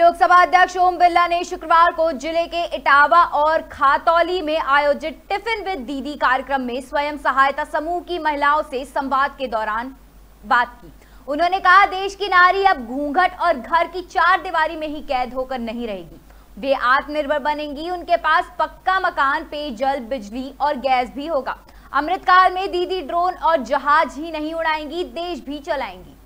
लोकसभा अध्यक्ष ओम बिरला ने शुक्रवार को ज़िले के इटावा और खातौली में आयोजित टिफ़िन विद दीदी कार्यक्रम में स्वयं सहायता समूह की महिलाओं से संवाद के दौरान बात की। उन्होंने कहा, देश की नारी अब घूंघट और घर की चार दीवारी में ही कैद होकर नहीं रहेगी। वे आत्मनिर्भर बनेंगी, उनके पास पक्का मकान, पेयजल, बिजली और गैस भी होगा। अमृतकाल में दीदी ड्रोन और जहाज़ ही नहीं उड़ाएँगी, देश भी चलाएँगी।